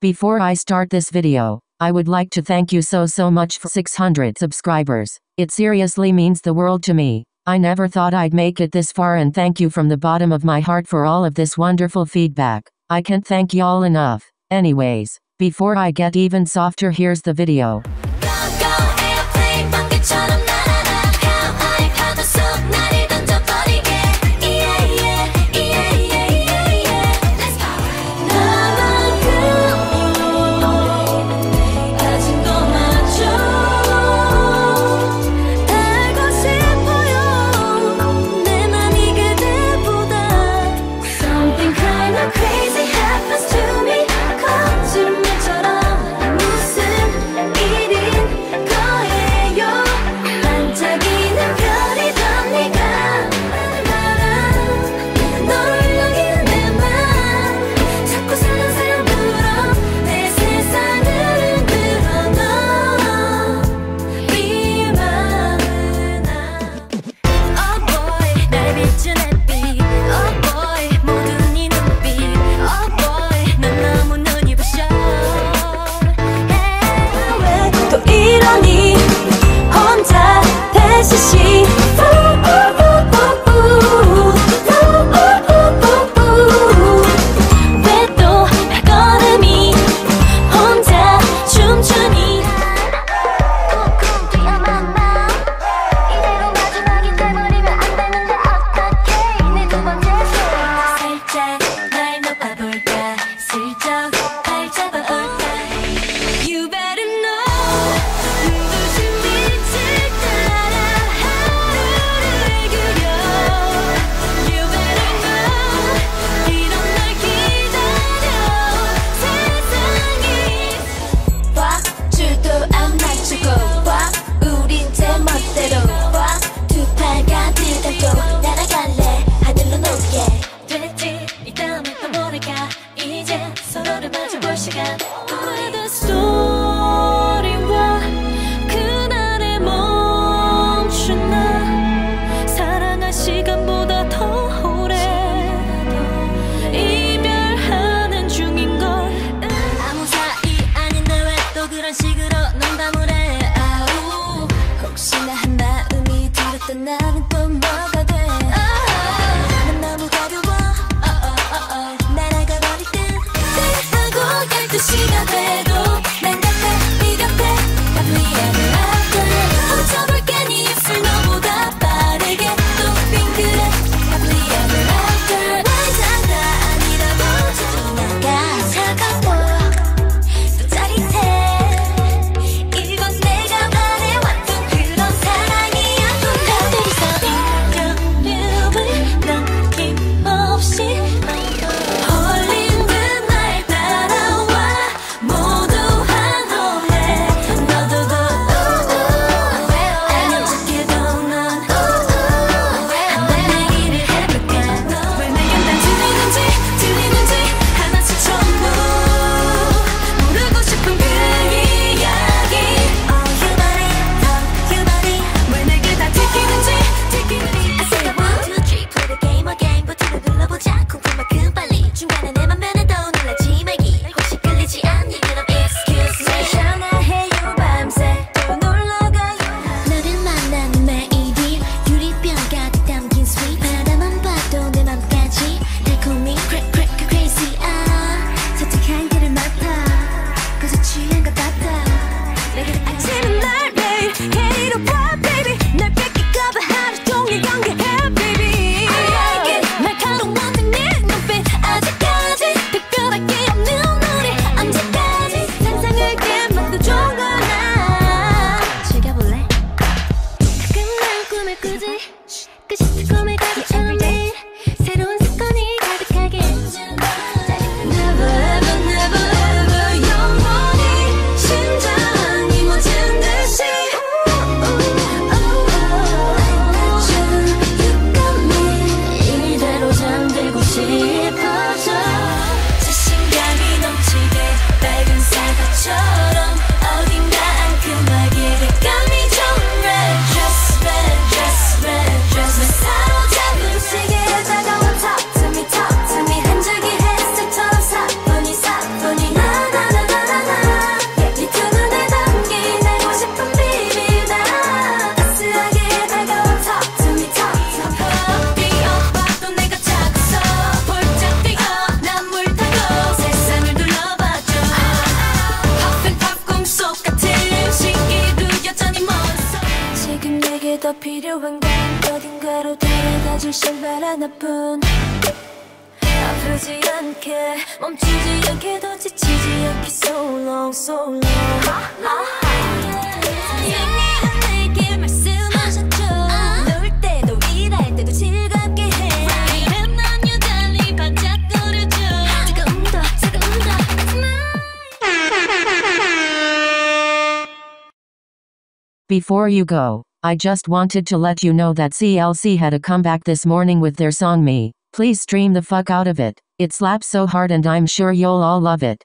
Before I start this video, I would like to thank you so so much for 600 subscribers. It seriously means the world to me. I never thought I'd make it this far and thank you from the bottom of my heart for all of this wonderful feedback. I can't thank y'all enough. Anyways, before I get even softer here's the video. Go go airplane 번 私が 필요한 건 어딘가로 데려다줄 신발 하나뿐 아프지 않게 멈추지 않게도 지치지 않게 so long so long 영원한 내게 말씀하셨죠 놀 때도 일할 때도 즐겁게 해 이런 넌 여전히 반짝거려줘 조금 더 조금 더 Before you go, I just wanted to let you know that CLC had a comeback this morning with their song Me. Please stream the fuck out of it. It slaps so hard and I'm sure you'll all love it.